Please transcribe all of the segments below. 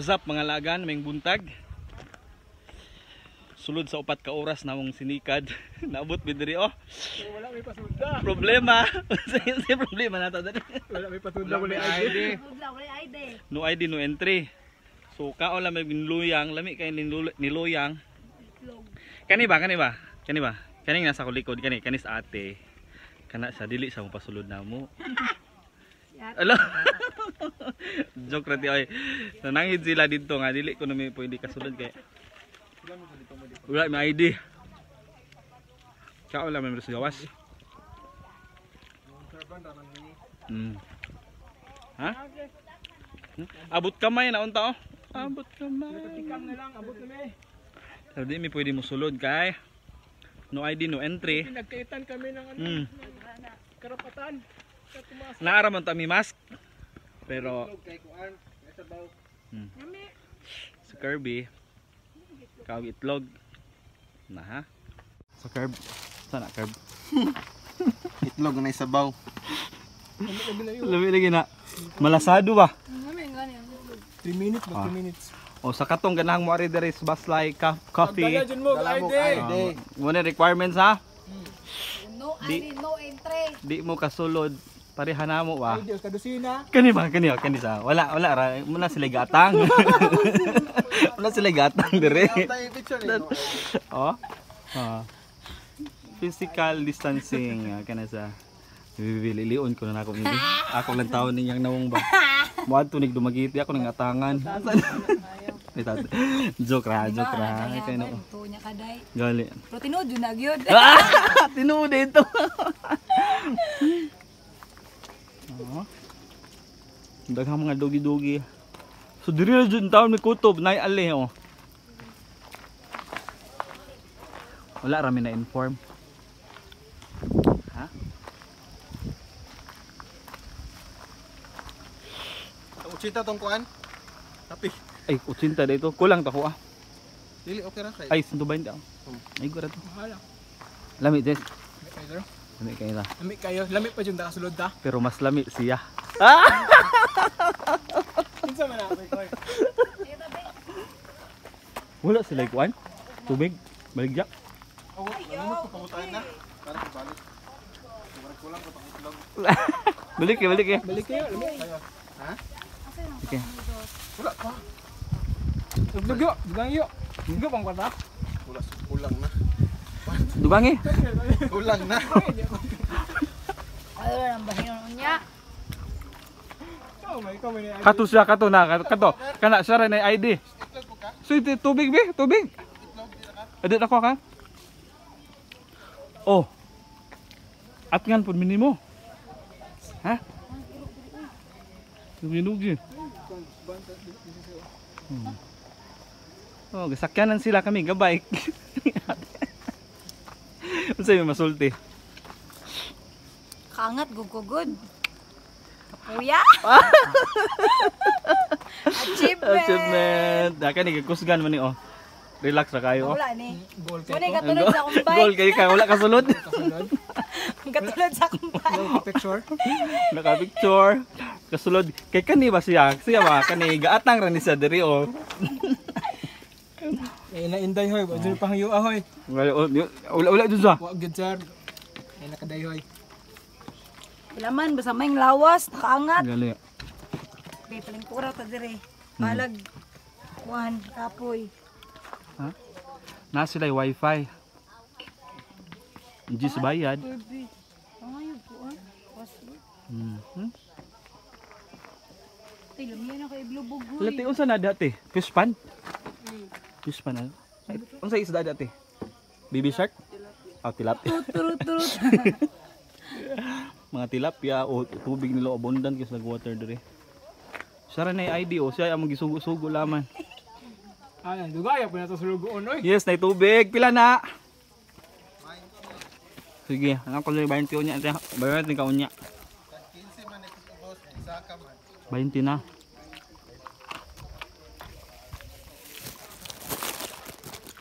what's up mga lagan, may buntag. Sulod sa upat ka oras na mong sinikad. Naabot mi diri oh. Wala may pasunda. Problema. Sa problema na ta diri. Wala may pasunda wala ID. Bugla, wala ID. No ID no entry. So kao lang may niluyang, lami kay nilu- niluyang. Kani ba, kani ba? Kani ba? Kani nasa ko likod, kani kanis ate. Kana sa dili sa mo pasulod na mo. Ala. Joke ra di oy. Nanangid sila dito nga dili ko na may pwede kasulod kay. Wala may ID. Kao lang may mas gawas. Hmm. Ha? Hmm? Abot kamay na unta oh. Abot kamay. Tikam na lang abot na may. Pero di mi pwede mo sulod kay no ID no entry. Nagkaitan kami ng ano, Hmm. karapatan. Sa tumaas. Naaraman ta mi mask. Pero hmm. sa Kirby kaw itlog na ha. Sa curb sana curb. Itlog na isabaw. Labi lagi na. Malasado ba? Kami, ganyan. 3 minutes Ah. ba 3 minutes. O sa katong ganahang mo ari diri sa Baslay ka coffee. Dala dyan mo mo ID. ID. Uh, muna requirements ha. No Di- ID, no entry. Di mo kasulod pareha na mo ba? ID kadusina. Kani ba kani kani sa wala wala ra muna sila gatang. muna sila gatang dire. Eh. Oh. Ah. Physical distancing uh, kana sa Bibilion ko na ako hindi. Ako lang taon ninyang nawong ba. Muad tunig dumagiti ako ng atangan. Ay, joke ra, joke ra. Ay, kay no. Ito niya kaday. Gali. Pero tinood yun na gyud. Ah! Tinuod ito. oh. Daghang mga dogi-dogi. So diri na jud taon may kutob nay ali oh. Wala ra mi na inform. Ha? Uchita tong kuan. Tapi Ay, 80 dito. Kulang ta ko ah. dili okay ra kay. Ay, 120 daw. Ay, gura to. Mahala. Lami des. Lami kayo. Na. Lami kayo. Lami pa dyan nakasulod ta. Pero mas lami siya. Kinsa man ako koy. Wala sila ikuan. Tubig. Baligya. Oh, ano mo pangutahin na? Para balik. Sobrang kulang ko tong itlog. Balik ya, balik ya. Balik kayo. Lami. Ha? Okay. Wala pa. Dugyo. Dugyo. Dugyo pang kwata. Wala kulang na. Dubangi. Kulang na. Ano lang bahinon niya? Oh my god, may ID. Kato siya, kato na, kato. kato. Kana siya rin ay ID. Itlog ko ka. So, ito, tubig be, tubig. Adit ako ka. Oh. At ngan pun minimo. Ha? Nugi-nugi. Hmm. Oh, gasakyanan sila kami, gabay. Unsa yung masulti? Kangat, gugugod. Kapuya. Achievement. Achievement. Daka ni kusgan man ni oh. Relax ra kayo oh. Wala ni. Goal kayo. yung katulad sa akong Goal kay ka wala kasulod. Kasulod. Katulad sa akong bike. Goal picture. Naka picture. Kasulod kay kani ba siya? Siya ba kani gaatang ra ni sa diri oh. Eh na inday hoy. Wala pang yu ahoy. Wala oh, wala wala dun sa. Wa gid sir. Eh nakaday hoy. Laman, basta may lawas, nakaangat. Gali. May palingkura ta dire. Balag. Kuhan, kapoy. Ha? Na sila wifi. Hindi sa bayad. Ay, kuhan. Password. Mhm. Tay, lumiyan ako iblubog. Lati unsa na dati? Fish pan? Fish pan ano? Ay, Unsa isda dati? Baby shark? Oh, tilapia. Turut, turut. mga tilapia o tubig nila abundant kasi nag-water dire. Siya rin na yung ID o siya ang magisugo-sugo laman. Ah, dugaya pa na to sa lugoon oy. Yes, na tubig. Pila na? Sige, ang ako lang 20 unya. Bayar natin ka unya. 15 man ito boss. Isa ka man. 20 na.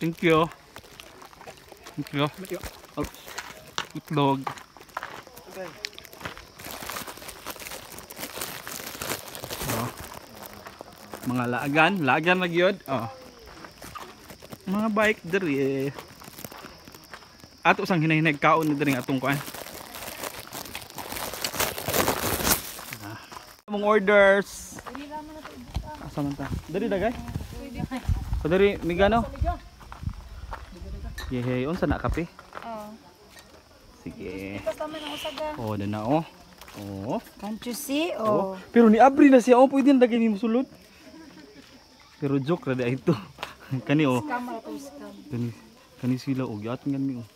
Thank you. Thank you. Oh, itlog. Oh. Mga laagan, laagan na gyud. Oh. Mga bike diri. eh. Ato sang hinahinay kaon ni diri atong kuan. Ah. Mong orders. Asa man ta? Diri dagay. Diri migano? Yehey, unsa na kape? Oh. Sige. Basta man ang usaga. Oh, na na oh. Oh. Can't you see? Oh. Oh. Pero ni Abri na siya, oh, pwede na dagay ni musulod. Pero joke ra ito. kani oh. Kani kani sila og yat ngan mi oh.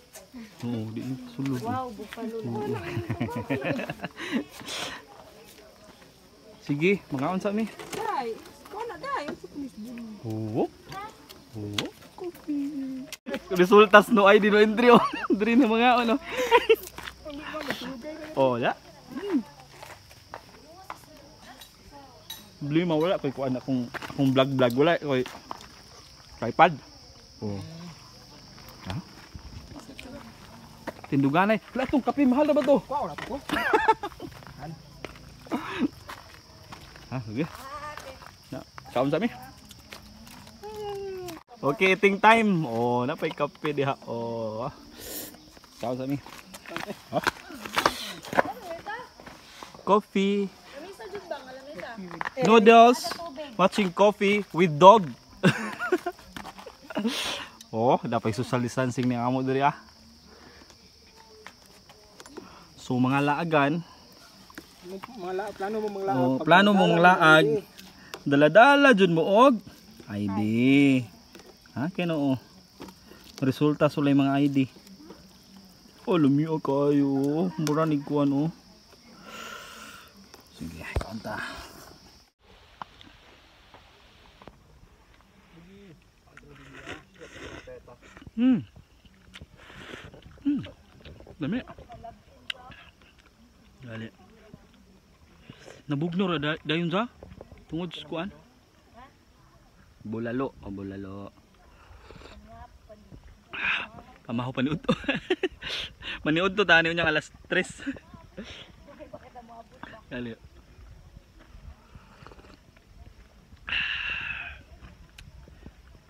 Oo, di ni sulod. oh. Wow, buffalo. Sige, magaon sa mi. Dai. Wala dai. Oo. Oo. Coffee. Resultas no ID no entry oh. Diri na mga ano. oh, ya. Hmm. Problema wala kay kuan akong akong vlog vlog wala kay tripod. Oh. Ha? Tinduganay. Wala tong kape mahal na ba to? Wow, na ko. Ha, sige. Na, kaon sa mi. Okay, eating time. Oh, napay kape diha. Oh. Kaon sa mi. Ha? Coffee. Noodles. Watching coffee with dog. oh, dapat social distancing ni amo diri ah. So mga laagan, Mga la, plano mo mga laag. Oh, plano mong laag. Dala-dala jud mo og ID. Ha keno oh. Resulta sulay mga ID. Oh, lumiyo kayo. Mura ni kuan oh. Sige, kanta. Hmm. Hmm. Dami. Dali. Nabugno ra da- dayon sa tungod sa kuan. Bulalo, o bulalo. Pamaho paniud to. Maniud to tani unya alas 3. Dali.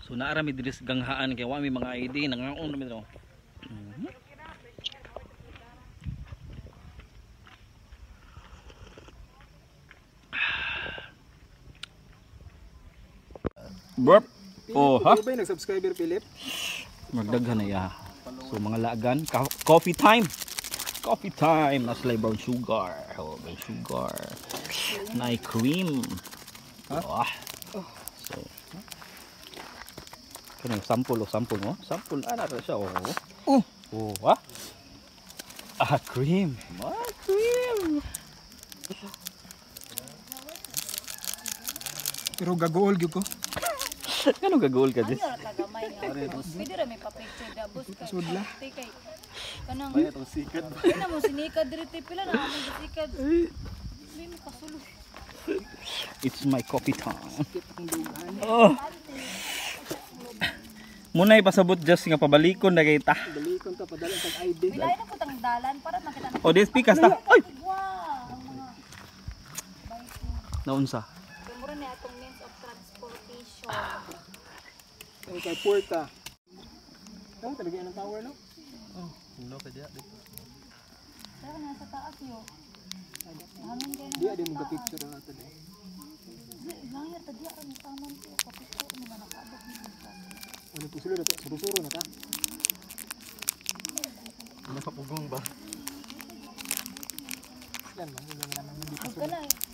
So naara mi ganghaan kay wa mi mga ID nangaon na mi to. Burp. Oh, ha? Ba yung nag-subscriber, Philip? Magdaghan na ya. So mga laagan, ka- coffee time. Coffee time. Nas lay brown sugar. Oh, brown sugar. Na cream. Ah. So. Kano sample o sample mo? Sample ana ra siya oh. Oh. Oh, ha? Ah, cream. Ah, cream. Pero gagool gyud ko. Kano gagol ka dis? Ano tagamay nga. Pwede ra may pa-picture da bus. Sudla. Kay. Kanang Kaya itong sikat. Pila mo sinikad diri tay pila na mo kasulo. It's my coffee time. Oh. Muna ipasabot just nga pabalikon na kay ta. Dali ko ta padala sa ID. Bilay na po tang dalan para makita na. O, di speakers ta. Ay! Wow. Naunsa? Mura na atong means of transportation. Ang kay Porta. Oh, talaga yan ang tower, no? Ano ka diya dito? Pero nasa taas kayo Di adi mo ga-picture na natin eh. Langit tadi akan taman ko kapito ni mana kaabot ni kita. Ano po sila na Surusuro na ta. Nakapugong ba? Yan, man, yun lang naman hindi pa Huwag ka na eh.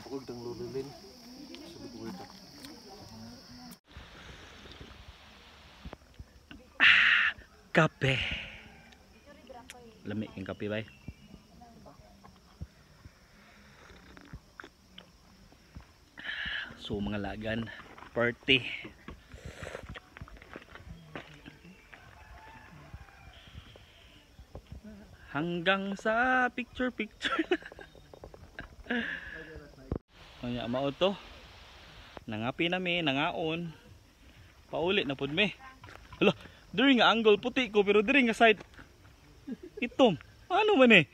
Pagkapagod ng lululin. Sabi ko ito. Kape. Lami king kape bay. So mga lagan, party. Hanggang sa picture picture. Kanya mao to. Nangapi nami, nangaon. Paulit na pud mi. Hala, diri nga angle puti ko pero diri nga side itom. Ano man eh?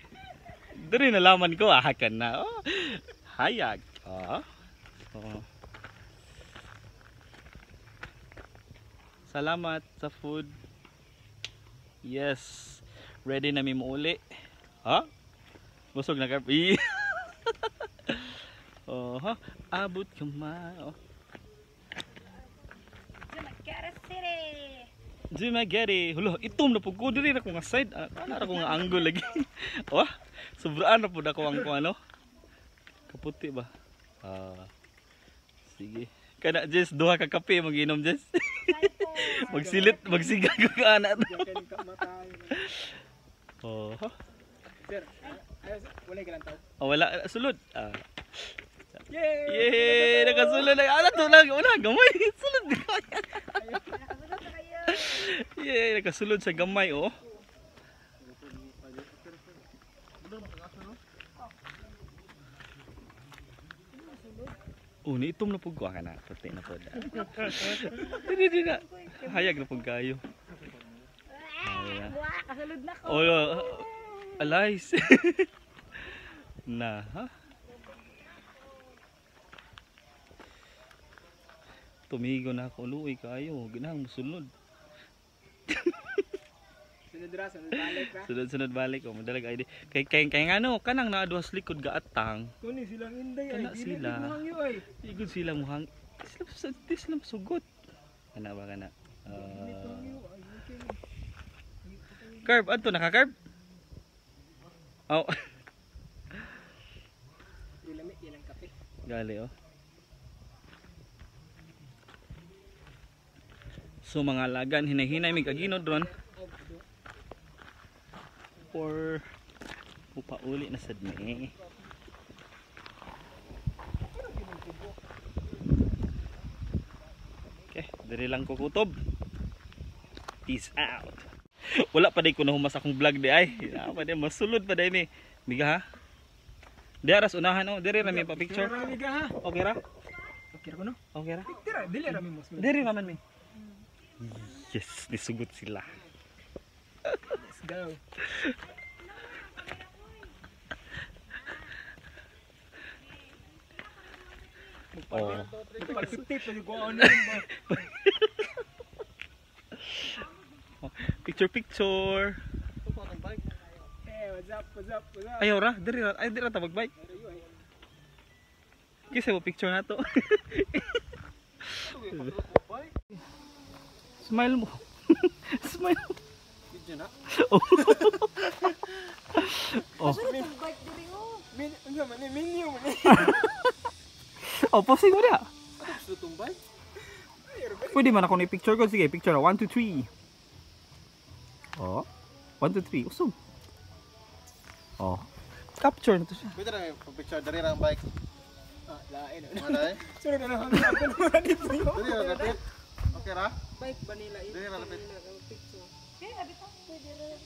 Diri nalaman ko ah kan na. Oh, hayag. Ah. Oh. Salamat sa food. Yes. Ready na mi uli. Ha? Busog na ka. Oh, ha? Abot ka ma. Oh. Jimageri. Hulo, itom na pug ko diri na ko nga side. Ah, Ana ra ko nga angle lagi. oh, sobraan na pud ako ang kung ano. Kaputi ba? Ah. sige. Kana Jess duha ka kape magiinom Jess. Magsilit, magsiga ko ka ana. Oh? Sir, ayos, wala ka lang tao. Oh, wala sulod. Ah. Yay! Yay! Nakasulod na. Ano to lang? Wala, gamay. Sulod na kaya. Yay! Nakasulod sa gamay, oh. Oh, niitom na pug ka na. Puti na pud. Dili dili na. Hayag na pug kayo. Ayan. Buwa, kasulod na ko. Oh, uh, alice. na, ha? Tumigo na ako, luoy kayo. Ginahang musulod. Sunod ra, sunod balik ra. Sunod-sunod balik ko, madalag ID. Kay kay kay ngano kanang naa duha sa likod gaatang. Kunin silang inday ay Kana dili sila. ay. Igod sila muhang sila sa sila sugot. Kana ba kana? Uh, curve adto naka curve. Oh, Ilami ilang kape. gali oh. So mga lagan hinahinay mi kaginod ron for upauli na sad mi. Okay, diri lang ko kutob. Peace out. Wala pa day ko nahumas akong vlog di ay. Ah, pa day masulod pa day mi. Miga ha. Di aras unahan oh, diri ra mi pa picture. Okay ra? Okay ra ko no. Okay ra? Dili ra mi mo. Diri naman mi. Yes, nisugot sila. Let's go. Oh. Ano. Picture picture. Eh, what's up? What's up? What's up? Ayaw ra, diri ra, ay diri ra ta magbike. Kisa mo picture na to. Smile mo. Smile. Video na. Oh. oh. Bike diri oh. Ano. Oh, posing mo dia. Gusto tumbay? Pwede man ako ni picture ko. Sige, picture na. 1, 2, 3. Oh. 1, 2, 3. Usog. Oh. Capture na to siya. Pwede na pag-picture. Dari lang ang bike. Ah, lain. Ano eh? Sunod na lang ako na dito yo. Dari lang. Okay ra? Bike ba nila? Dari lang lapit. Eh, abi ta. Pwede rin.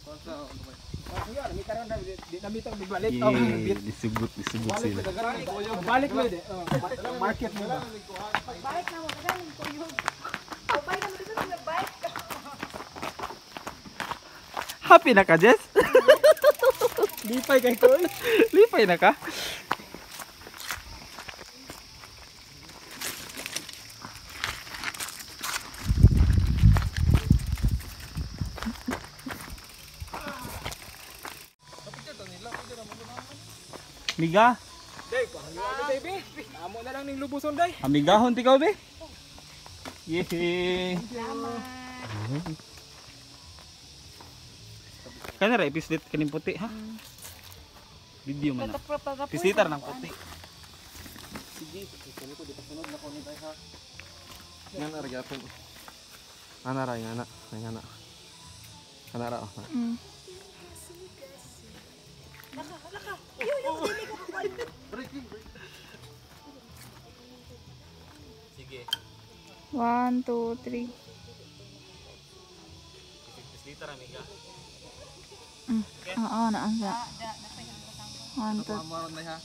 Kung sa tumbay. Ah, kuya, mi karon na di na bitong bibalik. Oh. Disugot, disugot Balik sila. mo de. Oh, market mo ba? Balik na mo. Oh, balik na mo bike. Happy na ka, Jess? Lipay kay ko. Lipay na ka? Miga, Day, ko hangyo ako baby. Amo na lang ning lubuson day. amigahon ti ka be? Yehey. Kana ra ipislit kaning puti ha? Video man. Pisitar ng puti. Nga na rin Ana ra nga na. Nga na. Ana ra. Laka, laka. Ayaw, ayaw. Hindi ko. Breaking, breaking. Sige. One, two, three. Isipis dito, Ramiga. Mm. Oo, naan siya. One, two. Maroon mm. na ha.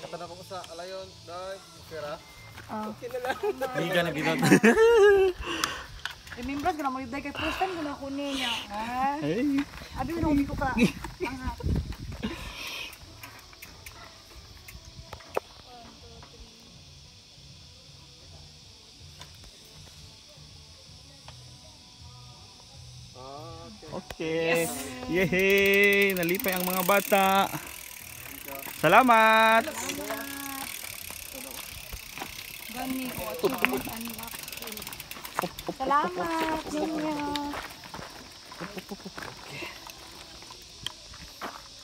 Katanap ako sa alayon. Dahil, okay ra? Oh. Okay na lang. Hindi ka na mo kay first time ko na kunin niya. Ha? Abi mo ko ka. Angat. Okay. Yehey! Nalipay ang mga bata. Salamat! Gani ko. Anak. Salamat. Ninyo.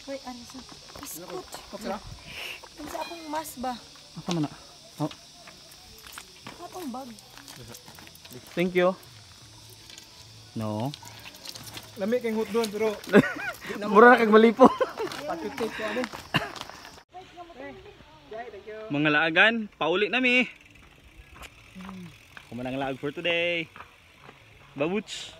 Wait, ano sa? Biskut. Ano sa akong mas ba? Asa man na? Oh, Atong bag. thank you. No. Lami kay hot doon pero Mura na kag malipo. patutik ko ano. mga laagan, pauli nami. Kumanang laag for today. Babuch.